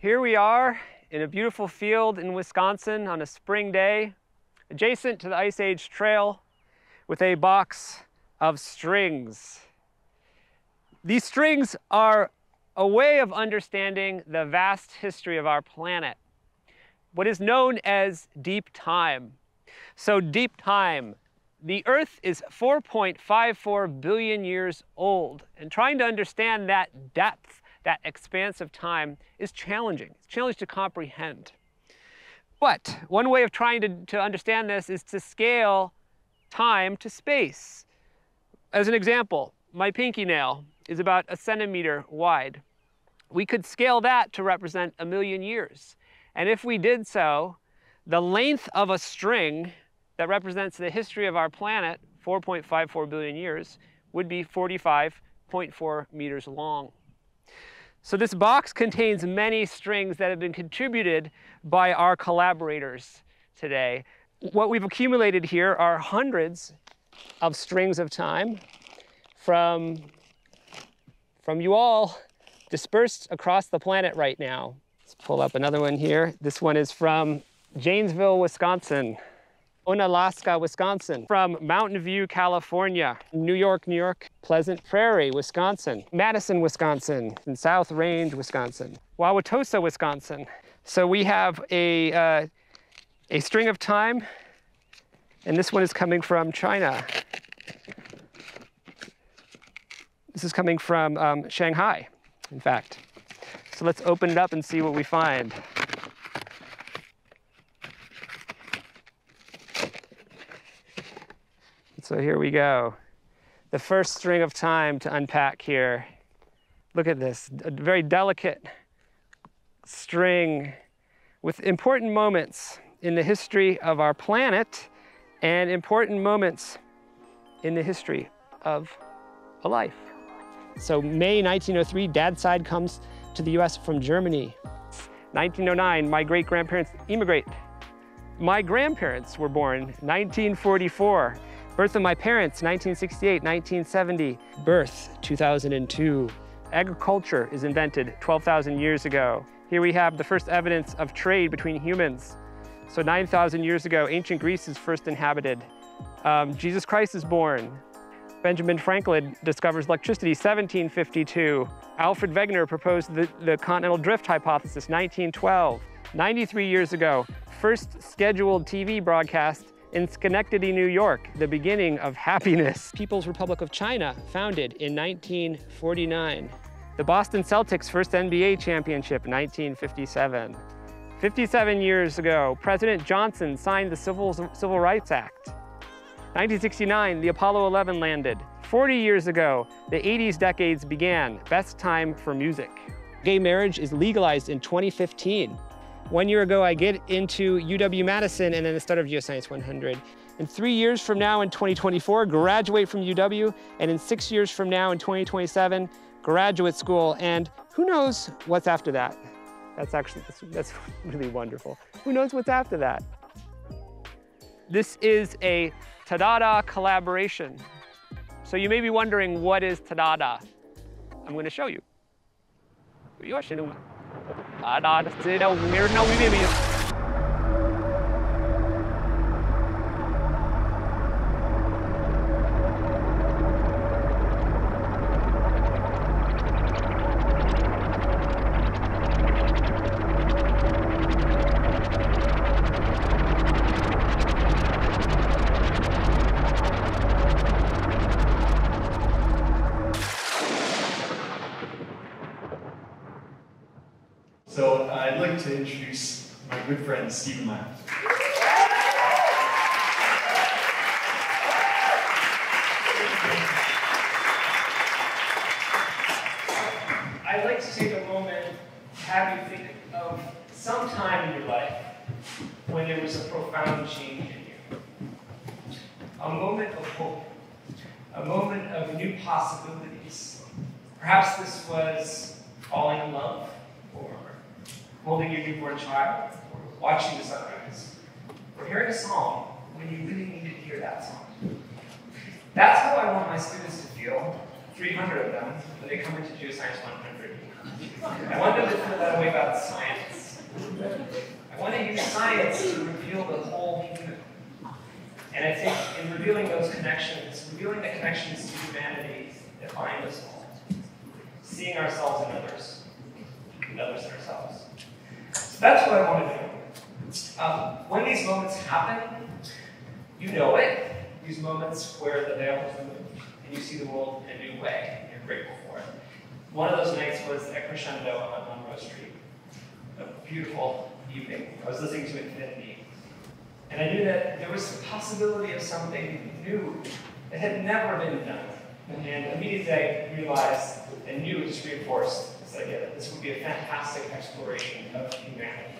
Here we are in a beautiful field in Wisconsin on a spring day, adjacent to the Ice Age Trail with a box of strings. These strings are a way of understanding the vast history of our planet, what is known as deep time. So deep time, the Earth is 4.54 billion years old, and trying to understand that depth that expanse of time is challenging. It's challenging to comprehend. But one way of trying to, to understand this is to scale time to space. As an example, my pinky nail is about a centimeter wide. We could scale that to represent a million years. And if we did so, the length of a string that represents the history of our planet, 4.54 billion years, would be 45.4 meters long. So this box contains many strings that have been contributed by our collaborators today. What we've accumulated here are hundreds of strings of time from, from you all dispersed across the planet right now. Let's pull up another one here. This one is from Janesville, Wisconsin. Onalaska, Wisconsin, from Mountain View, California, New York, New York, Pleasant Prairie, Wisconsin, Madison, Wisconsin, and South Range, Wisconsin, Wauwatosa, Wisconsin. So we have a, uh, a string of time, and this one is coming from China. This is coming from um, Shanghai, in fact. So let's open it up and see what we find. So here we go. The first string of time to unpack here. Look at this, a very delicate string with important moments in the history of our planet and important moments in the history of a life. So May 1903, dad's side comes to the US from Germany. 1909, my great-grandparents immigrate. My grandparents were born 1944. Birth of my parents, 1968, 1970. Birth, 2002. Agriculture is invented 12,000 years ago. Here we have the first evidence of trade between humans. So 9,000 years ago, ancient Greece is first inhabited. Um, Jesus Christ is born. Benjamin Franklin discovers electricity, 1752. Alfred Wegener proposed the, the continental drift hypothesis, 1912. 93 years ago, first scheduled TV broadcast in Schenectady, New York, the beginning of happiness. People's Republic of China, founded in 1949. The Boston Celtics' first NBA championship, 1957. 57 years ago, President Johnson signed the Civil, Civil Rights Act. 1969, the Apollo 11 landed. 40 years ago, the 80s decades began. Best time for music. Gay marriage is legalized in 2015. One year ago, I get into UW-Madison and then the start of Geoscience 100. And three years from now in 2024, graduate from UW, and in six years from now in 2027, graduate school. And who knows what's after that? That's actually, that's, that's really wonderful. Who knows what's after that? This is a Tadada collaboration. So you may be wondering, what is Tadada? I'm gonna show you. Ah, da, das ist der weird no friend Stephen Meyers. I'd like to take a moment, have you think of some time in your life when there was a profound change in you. A moment of hope, a moment of new possibilities. Perhaps this was falling in love, or holding your newborn child, watching the sunrise, or hearing a song when you really needed to hear that song. That's how I want my students to feel 300 of them when they come into Geoscience 100. I want them to feel that way about science. I want to use science to reveal the whole human. And I think in revealing those connections, revealing the connections to humanity that bind us all, seeing ourselves in others, and others in ourselves. That's what I want to do. Um, when these moments happen, you know it. These moments where the veil is removed and you see the world in a new way, and you're grateful for it. One of those nights was at Crescendo on Monroe Street. A beautiful evening. I was listening to Infinity. And I knew that there was a possibility of something new that had never been done. And immediately I realized and knew, just reinforced this idea that this would be a fantastic exploration of humanity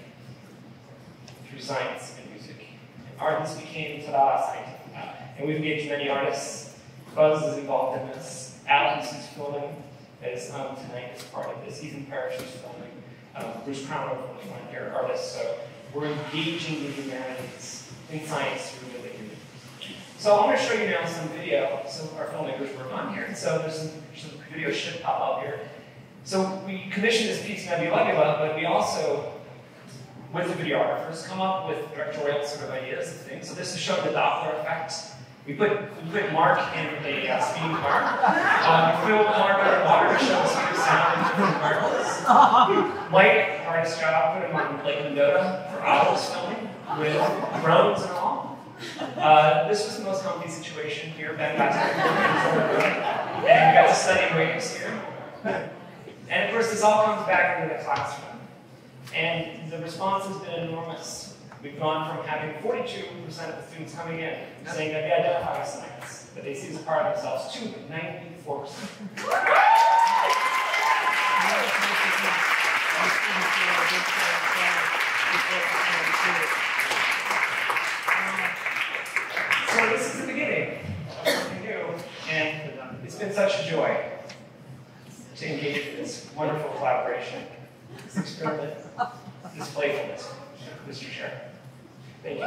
through science and music. And art, this became Tadada Scientific. And we've engaged many artists. Buzz is involved in this. Alex is filming is um, tonight as part of this. Ethan Parrish is filming. Um, Bruce Crowner from one here, artists. So we're engaging the humanities in science through humans. So I'm going to show you now some video. Some of our filmmakers work on here. So there's some, some video should pop up here. So we commissioned this piece Nebula, but we also, with the videographers, come up with directorial sort of ideas and things. So this is showing the Doppler effect. We put, we put Mark in a uh, speeding car. Um, filled Mark underwater to show the speed of sound in different particles. Mike, artist job, put him on Lake Mendota for hours filming with drones and all. Uh, this was the most comfy situation here. Ben got to and got to study waves here. And of course, this all comes back into the classroom. And the response has been enormous. We've gone from having 42% of the students coming in saying that they identify with science, that they see as a part of themselves, to 94%. So this is the beginning of something new, and it's been such a joy to engage in this wonderful collaboration, this experiment, this playfulness, Mr. Chair. Thank you.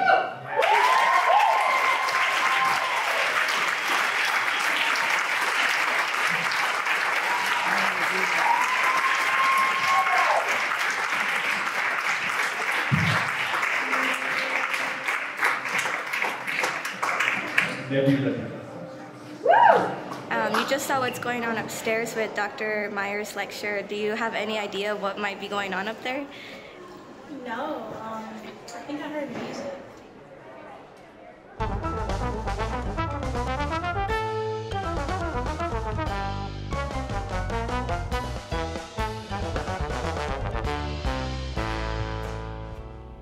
Just saw what's going on upstairs with Dr. Meyer's lecture. Do you have any idea what might be going on up there? No, um, I think I heard music.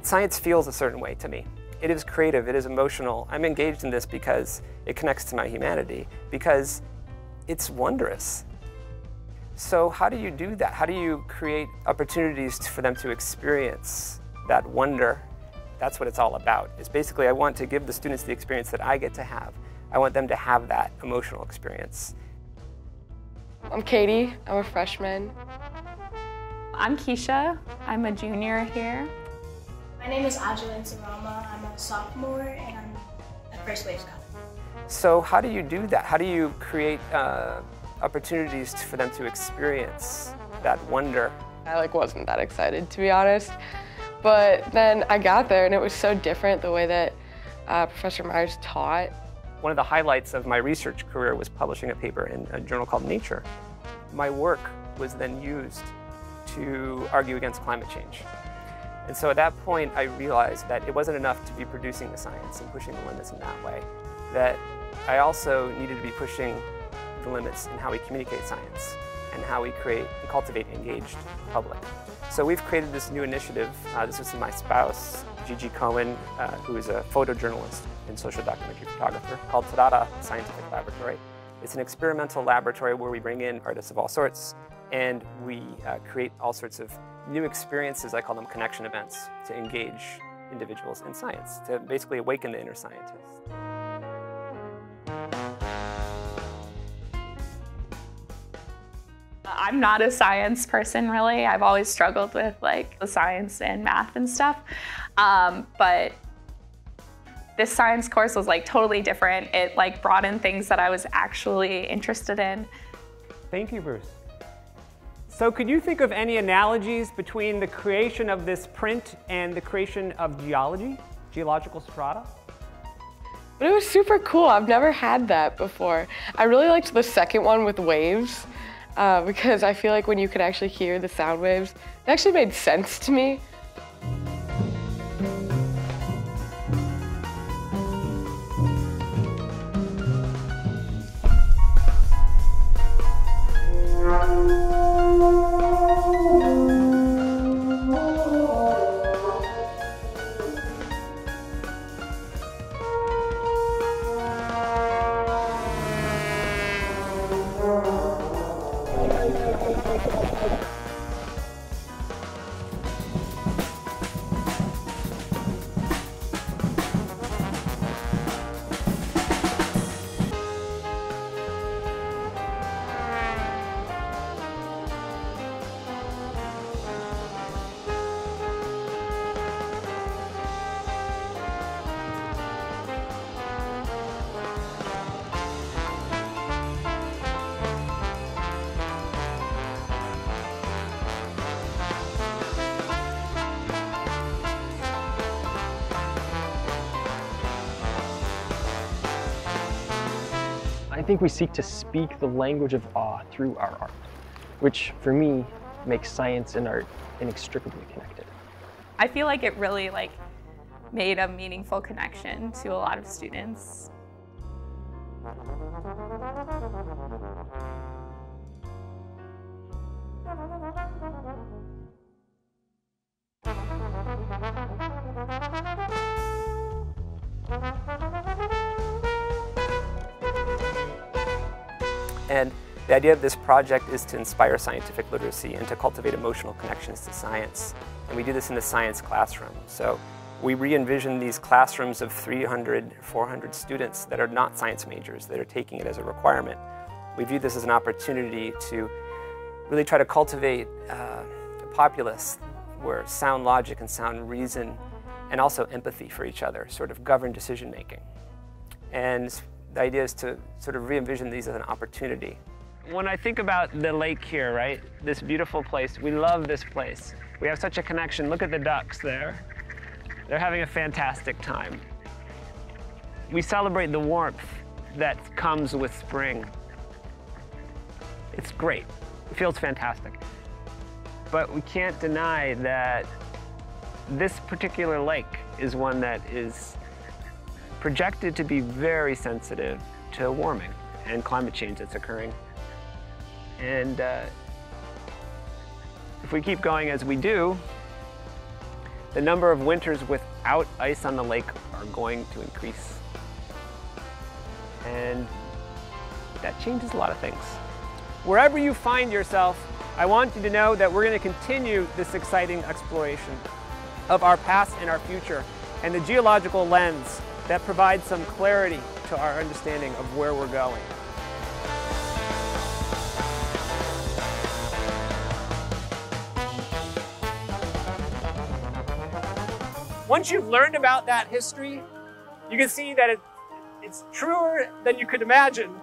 Science feels a certain way to me. It is creative, it is emotional. I'm engaged in this because it connects to my humanity, because it's wondrous. So how do you do that? How do you create opportunities for them to experience that wonder? That's what it's all about. It's basically I want to give the students the experience that I get to have. I want them to have that emotional experience. I'm Katie. I'm a freshman. I'm Keisha. I'm a junior here. My name is Ajalin Sarama. I'm a sophomore and I'm a first wave scout. So how do you do that? How do you create uh, opportunities for them to experience that wonder? I like wasn't that excited to be honest, but then I got there and it was so different the way that uh, Professor Meyers taught. One of the highlights of my research career was publishing a paper in a journal called Nature. My work was then used to argue against climate change. And so at that point, I realized that it wasn't enough to be producing the science and pushing the limits in that way, that I also needed to be pushing the limits in how we communicate science and how we create and cultivate engaged public. So we've created this new initiative. Uh, this was my spouse, Gigi Cohen, uh, who is a photojournalist and social documentary photographer, called Tadada Scientific Laboratory. It's an experimental laboratory where we bring in artists of all sorts and we uh, create all sorts of new experiences, I call them connection events, to engage individuals in science, to basically awaken the inner scientist. I'm not a science person really. I've always struggled with like the science and math and stuff. Um, but this science course was like totally different. It like brought in things that I was actually interested in. Thank you, Bruce. So could you think of any analogies between the creation of this print and the creation of geology, geological strata? But it was super cool. I've never had that before. I really liked the second one with waves uh, because I feel like when you could actually hear the sound waves, it actually made sense to me. I think we seek to speak the language of awe through our art, which for me makes science and art inextricably connected. I feel like it really like made a meaningful connection to a lot of students. And the idea of this project is to inspire scientific literacy and to cultivate emotional connections to science. And we do this in the science classroom. So we re-envision these classrooms of 300, 400 students that are not science majors, that are taking it as a requirement. We view this as an opportunity to really try to cultivate uh, a populace where sound logic and sound reason and also empathy for each other sort of govern decision making. And the idea is to sort of re-envision these as an opportunity. When I think about the lake here, right, this beautiful place, we love this place. We have such a connection. Look at the ducks there. They're having a fantastic time. We celebrate the warmth that comes with spring. It's great. It feels fantastic. But we can't deny that this particular lake is one that is projected to be very sensitive to warming and climate change that's occurring. And uh, if we keep going as we do, the number of winters without ice on the lake are going to increase. And that changes a lot of things. Wherever you find yourself, I want you to know that we're going to continue this exciting exploration of our past and our future and the geological lens that provides some clarity to our understanding of where we're going. Once you've learned about that history, you can see that it, it's truer than you could imagine,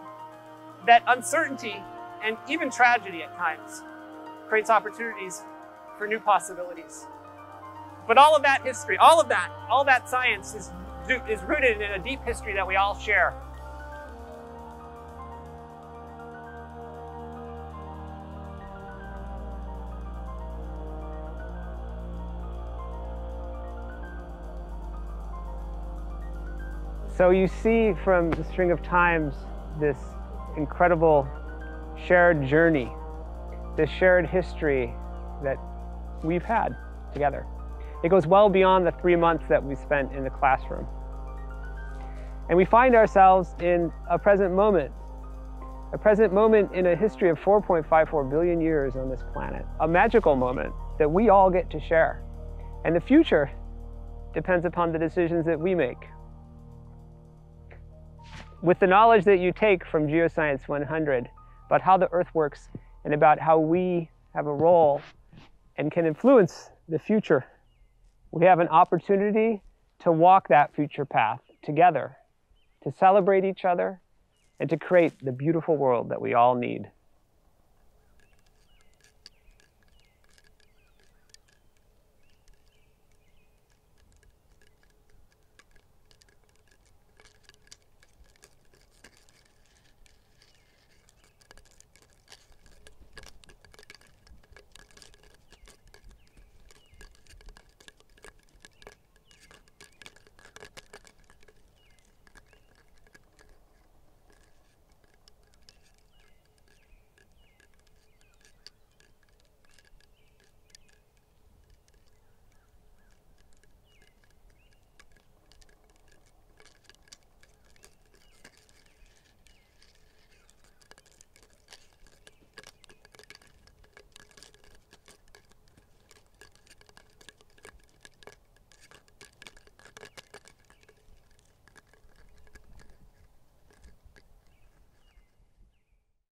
that uncertainty and even tragedy at times creates opportunities for new possibilities. But all of that history, all of that, all that science is, is rooted in a deep history that we all share. So you see from the string of times this incredible shared journey, this shared history that we've had together. It goes well beyond the three months that we spent in the classroom. And we find ourselves in a present moment, a present moment in a history of 4.54 billion years on this planet, a magical moment that we all get to share. And the future depends upon the decisions that we make. With the knowledge that you take from Geoscience 100 about how the Earth works and about how we have a role and can influence the future, we have an opportunity to walk that future path together, to celebrate each other, and to create the beautiful world that we all need.